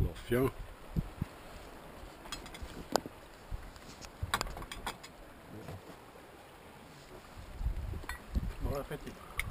L'orphion. Bon, la fête est